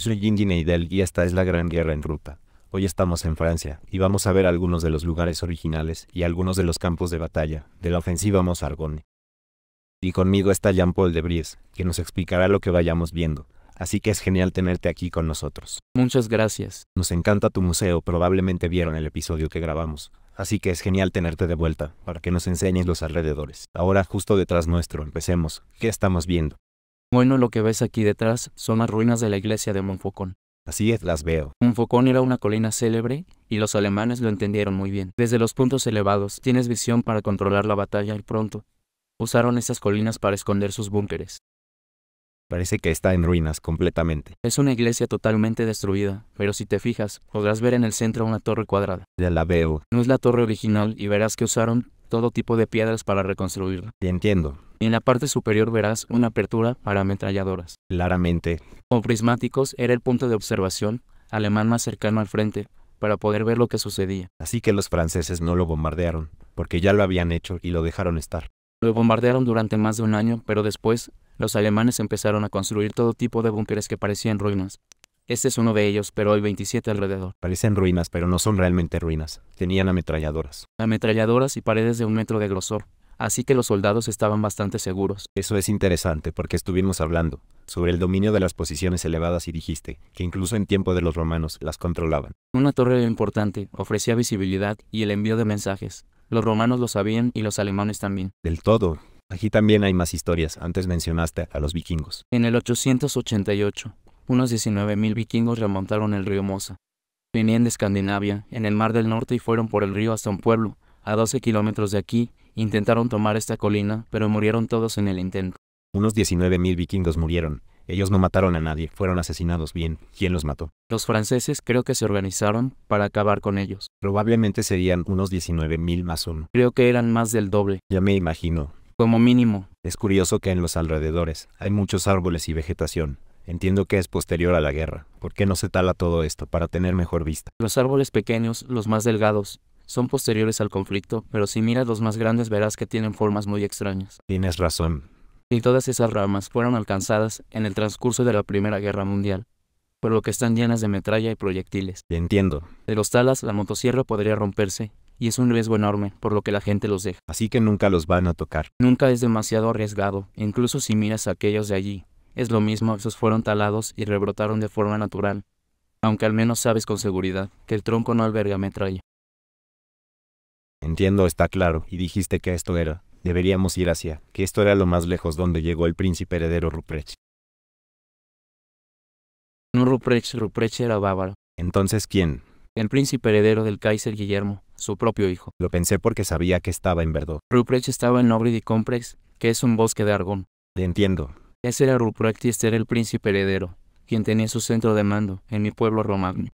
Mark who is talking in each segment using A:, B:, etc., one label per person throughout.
A: Soy Jindy Neidel y esta es la Gran Guerra en Ruta. Hoy estamos en Francia y vamos a ver algunos de los lugares originales y algunos de los campos de batalla de la ofensiva Mosargone. Y conmigo está Jean-Paul de Bries, que nos explicará lo que vayamos viendo, así que es genial tenerte aquí con nosotros.
B: Muchas gracias.
A: Nos encanta tu museo, probablemente vieron el episodio que grabamos, así que es genial tenerte de vuelta para que nos enseñes los alrededores. Ahora justo detrás nuestro, empecemos. ¿Qué estamos viendo?
B: Bueno, lo que ves aquí detrás son las ruinas de la iglesia de Montfaucon.
A: Así es, las veo.
B: Montfaucon era una colina célebre, y los alemanes lo entendieron muy bien. Desde los puntos elevados tienes visión para controlar la batalla y pronto usaron esas colinas para esconder sus búnkeres.
A: Parece que está en ruinas completamente.
B: Es una iglesia totalmente destruida, pero si te fijas, podrás ver en el centro una torre cuadrada.
A: Ya la veo.
B: No es la torre original y verás que usaron todo tipo de piedras para reconstruirla.
A: Y entiendo.
B: Y en la parte superior verás una apertura para ametralladoras.
A: Claramente.
B: O prismáticos era el punto de observación alemán más cercano al frente, para poder ver lo que sucedía.
A: Así que los franceses no lo bombardearon, porque ya lo habían hecho y lo dejaron estar.
B: Lo bombardearon durante más de un año, pero después, los alemanes empezaron a construir todo tipo de búnkeres que parecían ruinas. Este es uno de ellos, pero hay 27 alrededor.
A: Parecen ruinas, pero no son realmente ruinas. Tenían ametralladoras.
B: Ametralladoras y paredes de un metro de grosor, así que los soldados estaban bastante seguros.
A: Eso es interesante porque estuvimos hablando sobre el dominio de las posiciones elevadas y dijiste que incluso en tiempo de los romanos las controlaban.
B: Una torre importante ofrecía visibilidad y el envío de mensajes. Los romanos lo sabían y los alemanes también.
A: Del todo. Aquí también hay más historias. Antes mencionaste a los vikingos.
B: En el 888, unos 19.000 vikingos remontaron el río Mosa. Venían de Escandinavia, en el Mar del Norte y fueron por el río hasta un pueblo, a 12 kilómetros de aquí, intentaron tomar esta colina, pero murieron todos en el intento.
A: Unos 19.000 vikingos murieron. Ellos no mataron a nadie, fueron asesinados bien. ¿Quién los mató?
B: Los franceses creo que se organizaron para acabar con ellos.
A: Probablemente serían unos 19.000 más uno.
B: Creo que eran más del doble.
A: Ya me imagino.
B: Como mínimo.
A: Es curioso que en los alrededores hay muchos árboles y vegetación. Entiendo que es posterior a la guerra. ¿Por qué no se tala todo esto para tener mejor vista?
B: Los árboles pequeños, los más delgados, son posteriores al conflicto, pero si miras los más grandes verás que tienen formas muy extrañas.
A: Tienes razón.
B: Y todas esas ramas fueron alcanzadas en el transcurso de la Primera Guerra Mundial, por lo que están llenas de metralla y proyectiles.
A: Entiendo.
B: De los talas, la motosierra podría romperse, y es un riesgo enorme, por lo que la gente los deja.
A: Así que nunca los van a tocar.
B: Nunca es demasiado arriesgado, incluso si miras a aquellos de allí. Es lo mismo, esos fueron talados y rebrotaron de forma natural, aunque al menos sabes con seguridad que el tronco no alberga metralla.
A: Entiendo, está claro, y dijiste que esto era. Deberíamos ir hacia, que esto era lo más lejos donde llegó el príncipe heredero Ruprecht.
B: No Ruprecht, Ruprecht era bávaro.
A: Entonces, ¿quién?
B: El príncipe heredero del Kaiser Guillermo, su propio hijo.
A: Lo pensé porque sabía que estaba en Verdot.
B: Ruprecht estaba en Nobri de Complex, que es un bosque de Argón.
A: Entiendo.
B: Ese era Ruprecht y este era el príncipe heredero, quien tenía su centro de mando en mi pueblo romano.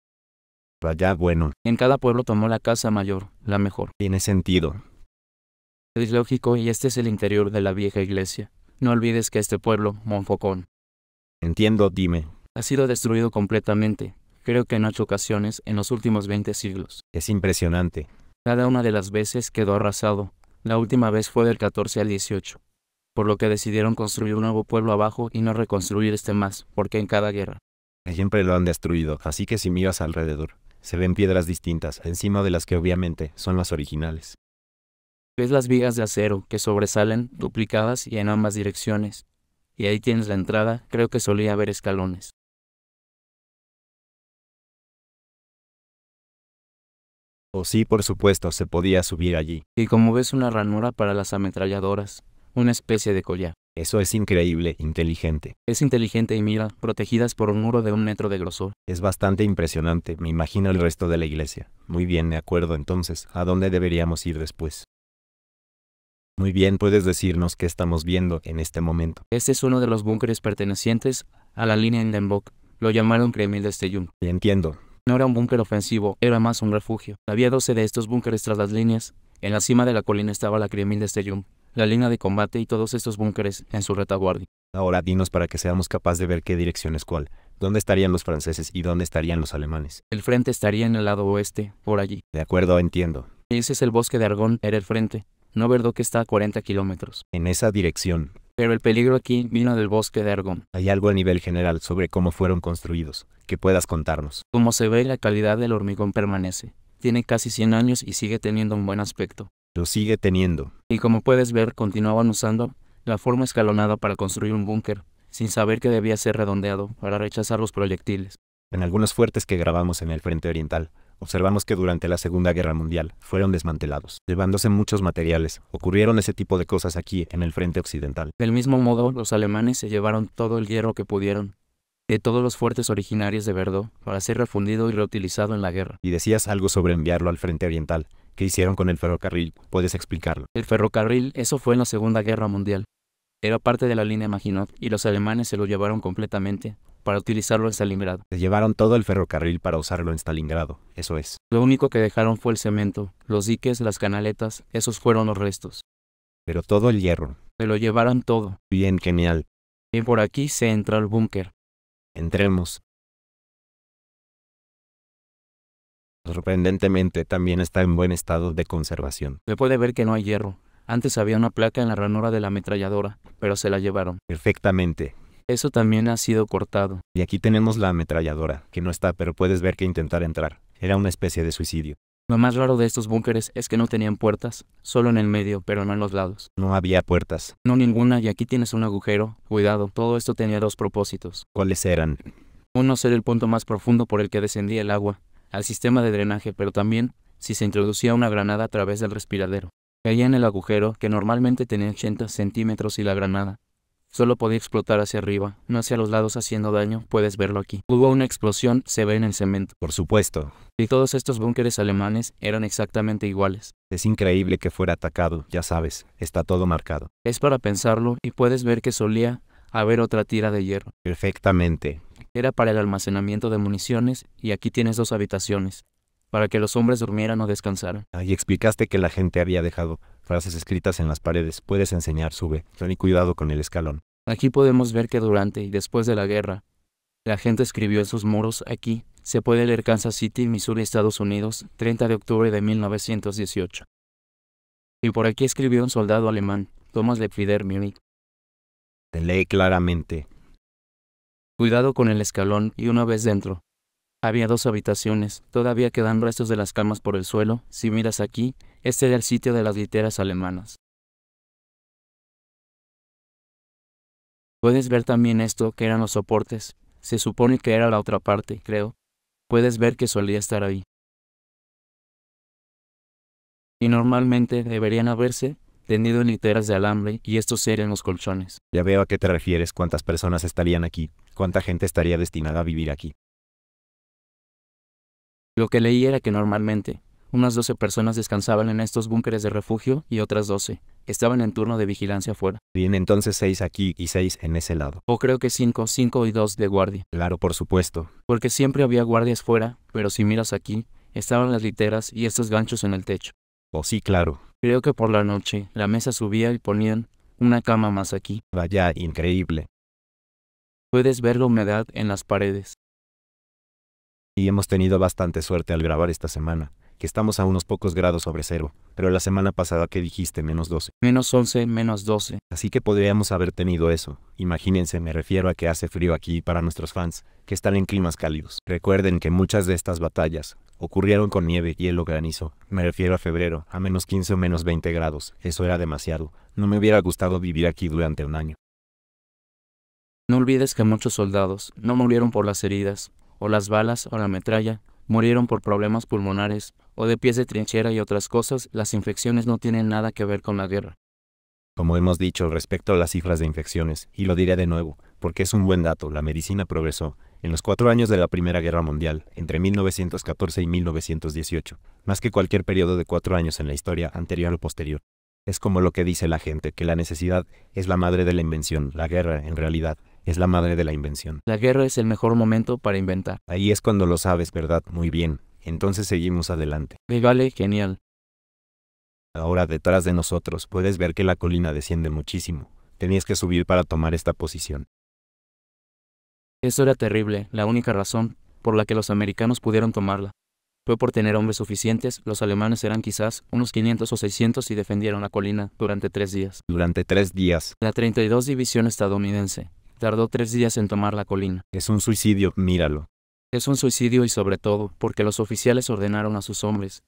A: Vaya, bueno.
B: En cada pueblo tomó la casa mayor, la mejor.
A: Tiene sentido.
B: Es lógico y este es el interior de la vieja iglesia. No olvides que este pueblo, Montfaucon,
A: Entiendo, dime.
B: ha sido destruido completamente, creo que en ocho ocasiones en los últimos 20 siglos.
A: Es impresionante.
B: Cada una de las veces quedó arrasado. La última vez fue del 14 al 18. Por lo que decidieron construir un nuevo pueblo abajo y no reconstruir este más, porque en cada guerra.
A: Siempre lo han destruido, así que si miras alrededor, se ven piedras distintas, encima de las que obviamente son las originales.
B: Ves las vigas de acero que sobresalen, duplicadas y en ambas direcciones. Y ahí tienes la entrada, creo que solía haber escalones.
A: O sí, por supuesto, se podía subir allí.
B: Y como ves una ranura para las ametralladoras, una especie de collar.
A: Eso es increíble, inteligente.
B: Es inteligente y mira, protegidas por un muro de un metro de grosor.
A: Es bastante impresionante, me imagino el resto de la iglesia. Muy bien, de acuerdo, entonces, ¿a dónde deberíamos ir después? Muy bien, puedes decirnos qué estamos viendo en este momento.
B: Este es uno de los búnkeres pertenecientes a la línea Hindenburg. Lo llamaron Kremlin de Stellung.
A: Entiendo.
B: No era un búnker ofensivo, era más un refugio. Había 12 de estos búnkeres tras las líneas. En la cima de la colina estaba la Kremlin de Stellung, la línea de combate y todos estos búnkeres en su retaguardia.
A: Ahora dinos para que seamos capaces de ver qué dirección es cuál. ¿Dónde estarían los franceses y dónde estarían los alemanes?
B: El frente estaría en el lado oeste, por allí.
A: De acuerdo, entiendo.
B: Ese es el bosque de Argón, era el frente. No Verdot que está a 40 kilómetros.
A: En esa dirección.
B: Pero el peligro aquí vino del bosque de Argón.
A: Hay algo a nivel general sobre cómo fueron construidos, que puedas contarnos.
B: Como se ve, la calidad del hormigón permanece. Tiene casi 100 años y sigue teniendo un buen aspecto.
A: Lo sigue teniendo.
B: Y como puedes ver, continuaban usando la forma escalonada para construir un búnker, sin saber que debía ser redondeado para rechazar los proyectiles.
A: En algunos fuertes que grabamos en el frente oriental, observamos que durante la Segunda Guerra Mundial fueron desmantelados, llevándose muchos materiales. Ocurrieron ese tipo de cosas aquí, en el frente occidental.
B: Del mismo modo, los alemanes se llevaron todo el hierro que pudieron, de todos los fuertes originarios de Verdó, para ser refundido y reutilizado en la guerra.
A: Y decías algo sobre enviarlo al frente oriental. ¿Qué hicieron con el ferrocarril? ¿Puedes explicarlo?
B: El ferrocarril, eso fue en la Segunda Guerra Mundial. Era parte de la línea Maginot y los alemanes se lo llevaron completamente, para utilizarlo en Stalingrado.
A: Se llevaron todo el ferrocarril para usarlo en Stalingrado, eso es.
B: Lo único que dejaron fue el cemento, los diques, las canaletas, esos fueron los restos.
A: Pero todo el hierro.
B: Se lo llevaron todo.
A: Bien, genial.
B: Y por aquí se entra al búnker.
A: Entremos. Sorprendentemente también está en buen estado de conservación.
B: Se puede ver que no hay hierro. Antes había una placa en la ranura de la ametralladora, pero se la llevaron.
A: Perfectamente.
B: Eso también ha sido cortado.
A: Y aquí tenemos la ametralladora, que no está, pero puedes ver que intentar entrar. Era una especie de suicidio.
B: Lo más raro de estos búnkeres es que no tenían puertas, solo en el medio, pero no en los lados.
A: No había puertas.
B: No ninguna, y aquí tienes un agujero. Cuidado, todo esto tenía dos propósitos.
A: ¿Cuáles eran?
B: Uno ser el punto más profundo por el que descendía el agua, al sistema de drenaje, pero también si se introducía una granada a través del respiradero. Caía en el agujero, que normalmente tenía 80 centímetros, y la granada, Solo podía explotar hacia arriba, no hacia los lados haciendo daño, puedes verlo aquí. Hubo una explosión, se ve en el cemento.
A: Por supuesto.
B: Y todos estos búnkeres alemanes eran exactamente iguales.
A: Es increíble que fuera atacado, ya sabes, está todo marcado.
B: Es para pensarlo y puedes ver que solía haber otra tira de hierro.
A: Perfectamente.
B: Era para el almacenamiento de municiones y aquí tienes dos habitaciones, para que los hombres durmieran o descansaran.
A: Ahí explicaste que la gente había dejado frases escritas en las paredes. Puedes enseñar, sube. Ten cuidado con el escalón.
B: Aquí podemos ver que durante y después de la guerra, la gente escribió en sus muros aquí. Se puede leer Kansas City, Missouri, Estados Unidos, 30 de octubre de 1918. Y por aquí escribió un soldado alemán, Thomas Lepfider Munich.
A: Te lee claramente.
B: Cuidado con el escalón y una vez dentro. Había dos habitaciones, todavía quedan restos de las camas por el suelo. Si miras aquí, este era el sitio de las literas alemanas. Puedes ver también esto que eran los soportes. Se supone que era la otra parte, creo. Puedes ver que solía estar ahí. Y normalmente deberían haberse tendido en literas de alambre y estos serían los colchones.
A: Ya veo a qué te refieres, cuántas personas estarían aquí, cuánta gente estaría destinada a vivir aquí.
B: Lo que leí era que normalmente, unas 12 personas descansaban en estos búnkeres de refugio y otras 12 estaban en turno de vigilancia afuera.
A: Bien, entonces 6 aquí y 6 en ese lado.
B: O creo que 5, 5 y 2 de guardia.
A: Claro, por supuesto.
B: Porque siempre había guardias fuera, pero si miras aquí, estaban las literas y estos ganchos en el techo.
A: Oh, sí, claro.
B: Creo que por la noche la mesa subía y ponían una cama más aquí.
A: Vaya, increíble.
B: Puedes ver la humedad en las paredes.
A: Y hemos tenido bastante suerte al grabar esta semana, que estamos a unos pocos grados sobre cero, pero la semana pasada que dijiste menos 12.
B: Menos 11, menos 12.
A: Así que podríamos haber tenido eso. Imagínense, me refiero a que hace frío aquí para nuestros fans, que están en climas cálidos. Recuerden que muchas de estas batallas ocurrieron con nieve, hielo, granizo. Me refiero a febrero, a menos 15 o menos 20 grados. Eso era demasiado. No me hubiera gustado vivir aquí durante un año.
B: No olvides que muchos soldados no murieron por las heridas, o las balas o la metralla, murieron por problemas pulmonares, o de pies de trinchera y otras cosas, las infecciones no tienen nada que ver con la guerra.
A: Como hemos dicho respecto a las cifras de infecciones, y lo diré de nuevo, porque es un buen dato, la medicina progresó, en los cuatro años de la Primera Guerra Mundial, entre 1914 y 1918, más que cualquier periodo de cuatro años en la historia anterior o posterior. Es como lo que dice la gente, que la necesidad es la madre de la invención, la guerra, en realidad, es la madre de la invención.
B: La guerra es el mejor momento para inventar.
A: Ahí es cuando lo sabes, ¿verdad? Muy bien. Entonces seguimos adelante.
B: Me vale, genial.
A: Ahora detrás de nosotros puedes ver que la colina desciende muchísimo. Tenías que subir para tomar esta posición.
B: Eso era terrible, la única razón por la que los americanos pudieron tomarla. Fue por tener hombres suficientes, los alemanes eran quizás unos 500 o 600 y defendieron la colina durante tres días.
A: Durante tres días.
B: La 32 División estadounidense tardó tres días en tomar la colina.
A: Es un suicidio, míralo.
B: Es un suicidio y sobre todo porque los oficiales ordenaron a sus hombres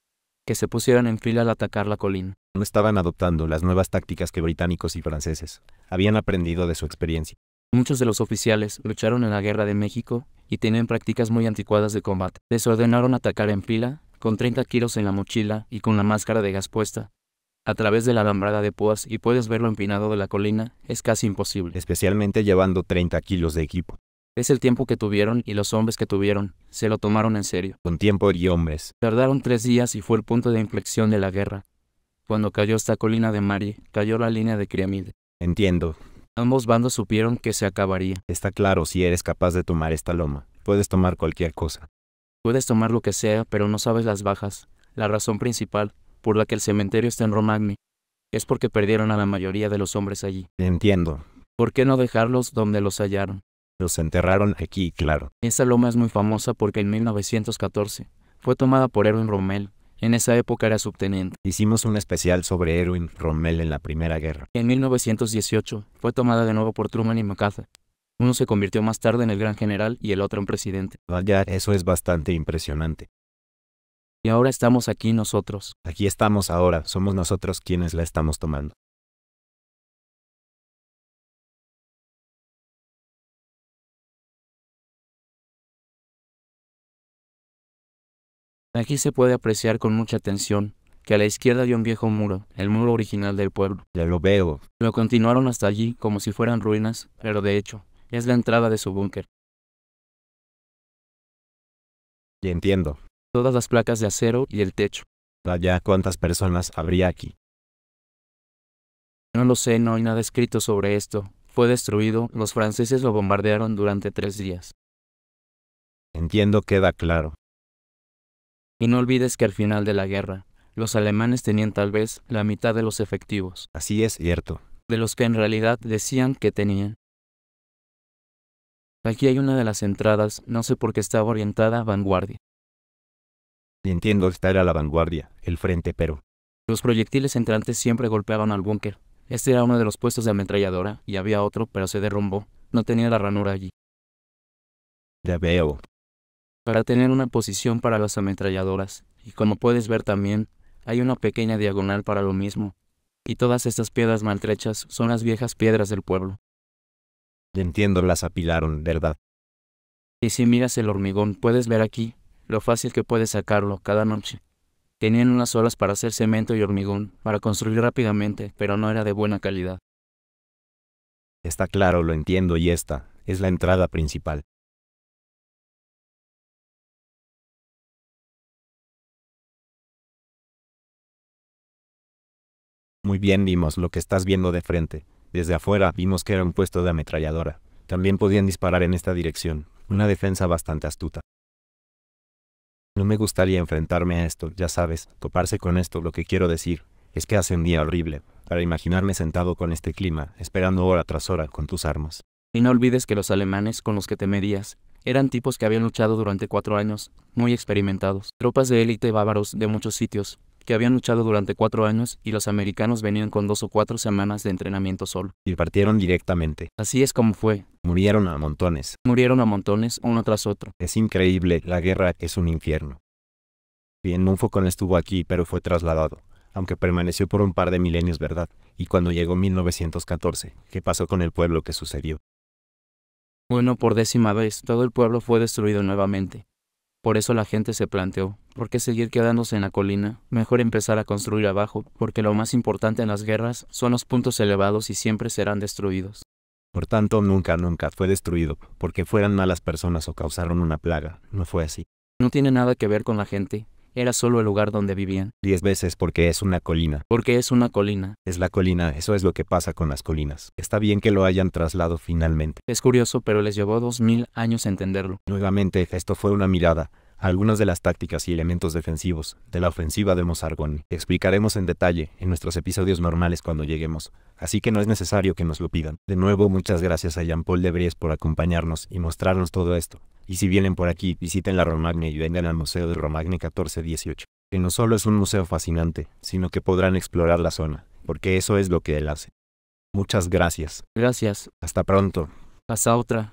B: que se pusieran en fila al atacar la colina.
A: No estaban adoptando las nuevas tácticas que británicos y franceses habían aprendido de su experiencia.
B: Muchos de los oficiales lucharon en la Guerra de México y tenían prácticas muy anticuadas de combate. Les ordenaron atacar en fila, con 30 kilos en la mochila y con la máscara de gas puesta. A través de la alambrada de púas y puedes verlo empinado de la colina, es casi imposible.
A: Especialmente llevando 30 kilos de equipo.
B: Es el tiempo que tuvieron y los hombres que tuvieron, se lo tomaron en serio.
A: Con tiempo y hombres.
B: Tardaron tres días y fue el punto de inflexión de la guerra. Cuando cayó esta colina de Mari, cayó la línea de Criamide.
A: Entiendo.
B: Ambos bandos supieron que se acabaría.
A: Está claro si eres capaz de tomar esta loma. Puedes tomar cualquier cosa.
B: Puedes tomar lo que sea, pero no sabes las bajas. La razón principal, por la que el cementerio está en Romagni, es porque perdieron a la mayoría de los hombres allí.
A: Entiendo.
B: ¿Por qué no dejarlos donde los hallaron?
A: Los enterraron aquí, claro.
B: Esta loma es muy famosa porque en 1914 fue tomada por Erwin Rommel. En esa época era subteniente.
A: Hicimos un especial sobre Erwin Rommel en la Primera Guerra.
B: En 1918 fue tomada de nuevo por Truman y MacArthur. Uno se convirtió más tarde en el gran general y el otro en presidente.
A: Vaya, eso es bastante impresionante.
B: Y ahora estamos aquí nosotros.
A: Aquí estamos ahora, somos nosotros quienes la estamos tomando.
B: Aquí se puede apreciar con mucha atención que a la izquierda hay un viejo muro, el muro original del pueblo.
A: Ya lo veo.
B: Lo continuaron hasta allí como si fueran ruinas, pero de hecho, es la entrada de su búnker.
A: Ya entiendo.
B: Todas las placas de acero y el techo.
A: Vaya, ¿cuántas personas habría aquí?
B: No lo sé, no hay nada escrito sobre esto. Fue destruido, los franceses lo bombardearon durante tres días.
A: Entiendo, queda claro.
B: Y no olvides que al final de la guerra, los alemanes tenían tal vez la mitad de los efectivos.
A: Así es cierto.
B: De los que en realidad decían que tenían. Aquí hay una de las entradas, no sé por qué estaba orientada a vanguardia.
A: Entiendo estar a la vanguardia, el frente, pero...
B: Los proyectiles entrantes siempre golpeaban al búnker. Este era uno de los puestos de ametralladora, y había otro, pero se derrumbó. No tenía la ranura allí.
A: Ya veo.
B: Para tener una posición para las ametralladoras, y como puedes ver también, hay una pequeña diagonal para lo mismo. Y todas estas piedras maltrechas son las viejas piedras del pueblo.
A: Entiendo, las apilaron, ¿verdad?
B: Y si miras el hormigón, puedes ver aquí lo fácil que puedes sacarlo cada noche. Tenían unas olas para hacer cemento y hormigón, para construir rápidamente, pero no era de buena calidad.
A: Está claro, lo entiendo y esta es la entrada principal. Muy bien, vimos lo que estás viendo de frente. Desde afuera vimos que era un puesto de ametralladora. También podían disparar en esta dirección. Una defensa bastante astuta. No me gustaría enfrentarme a esto, ya sabes, toparse con esto. Lo que quiero decir es que hace un día horrible, para imaginarme sentado con este clima, esperando hora tras hora con tus armas.
B: Y no olvides que los alemanes con los que te medías eran tipos que habían luchado durante cuatro años, muy experimentados, tropas de élite bávaros de muchos sitios, que habían luchado durante cuatro años y los americanos venían con dos o cuatro semanas de entrenamiento solo.
A: Y partieron directamente.
B: Así es como fue.
A: Murieron a montones.
B: Murieron a montones uno tras otro.
A: Es increíble, la guerra es un infierno. Bien, un Focón estuvo aquí, pero fue trasladado, aunque permaneció por un par de milenios, ¿verdad? Y cuando llegó 1914, ¿qué pasó con el pueblo que sucedió?
B: Bueno, por décima vez, todo el pueblo fue destruido nuevamente. Por eso la gente se planteó, ¿por qué seguir quedándose en la colina? Mejor empezar a construir abajo, porque lo más importante en las guerras son los puntos elevados y siempre serán destruidos.
A: Por tanto, nunca, nunca fue destruido, porque fueran malas personas o causaron una plaga. No fue así.
B: No tiene nada que ver con la gente, era solo el lugar donde vivían.
A: Diez veces porque es una colina.
B: Porque es una colina.
A: Es la colina, eso es lo que pasa con las colinas. Está bien que lo hayan trasladado finalmente.
B: Es curioso, pero les llevó dos mil años entenderlo.
A: Nuevamente, esto fue una mirada algunas de las tácticas y elementos defensivos de la ofensiva de Mozargón. Explicaremos en detalle en nuestros episodios normales cuando lleguemos, así que no es necesario que nos lo pidan. De nuevo, muchas gracias a Jean-Paul de Bries por acompañarnos y mostrarnos todo esto. Y si vienen por aquí, visiten la Romagne y vengan al Museo de Romagne 1418, que no solo es un museo fascinante, sino que podrán explorar la zona, porque eso es lo que él hace. Muchas gracias.
B: Gracias.
A: Hasta pronto.
B: Hasta otra.